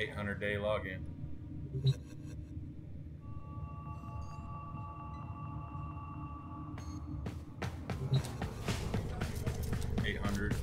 800 day login. Eight hundred.